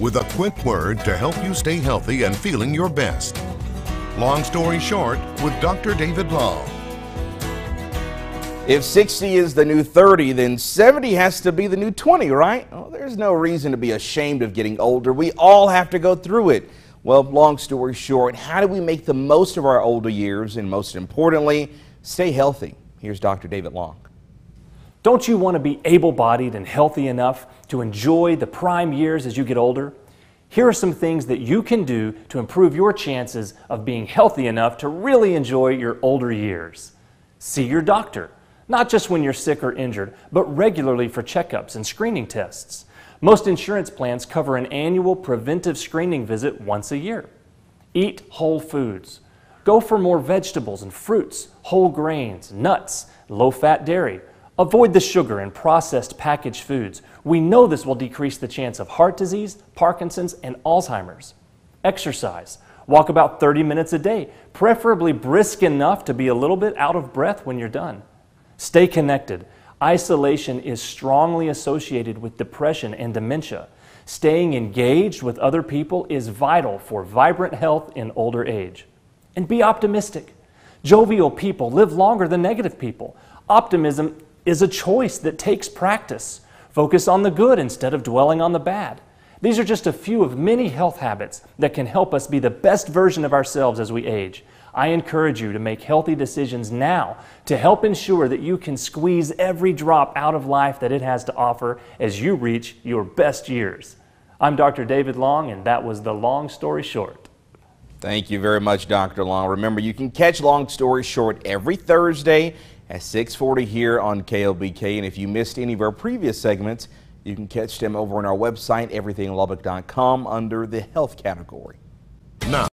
with a quick word to help you stay healthy and feeling your best. Long story short with Dr. David Long. If 60 is the new 30, then 70 has to be the new 20, right? Well, there's no reason to be ashamed of getting older. We all have to go through it. Well, long story short, how do we make the most of our older years and most importantly, stay healthy? Here's Dr. David Long. Don't you want to be able bodied and healthy enough to enjoy the prime years as you get older? Here are some things that you can do to improve your chances of being healthy enough to really enjoy your older years. See your doctor not just when you're sick or injured, but regularly for checkups and screening tests. Most insurance plans cover an annual preventive screening visit once a year. Eat whole foods. Go for more vegetables and fruits, whole grains, nuts, low fat dairy. Avoid the sugar and processed packaged foods. We know this will decrease the chance of heart disease, Parkinson's, and Alzheimer's. Exercise. Walk about 30 minutes a day, preferably brisk enough to be a little bit out of breath when you're done. Stay connected. Isolation is strongly associated with depression and dementia. Staying engaged with other people is vital for vibrant health in older age. And be optimistic. Jovial people live longer than negative people. Optimism is a choice that takes practice. Focus on the good instead of dwelling on the bad. These are just a few of many health habits that can help us be the best version of ourselves as we age. I encourage you to make healthy decisions now to help ensure that you can squeeze every drop out of life that it has to offer as you reach your best years. I'm Dr. David Long, and that was the long story short. Thank you very much, Dr. Long. Remember, you can catch Long Story Short every Thursday at 640 here on KLBK. And if you missed any of our previous segments, you can catch them over on our website, everythinglubbock.com, under the health category. Now,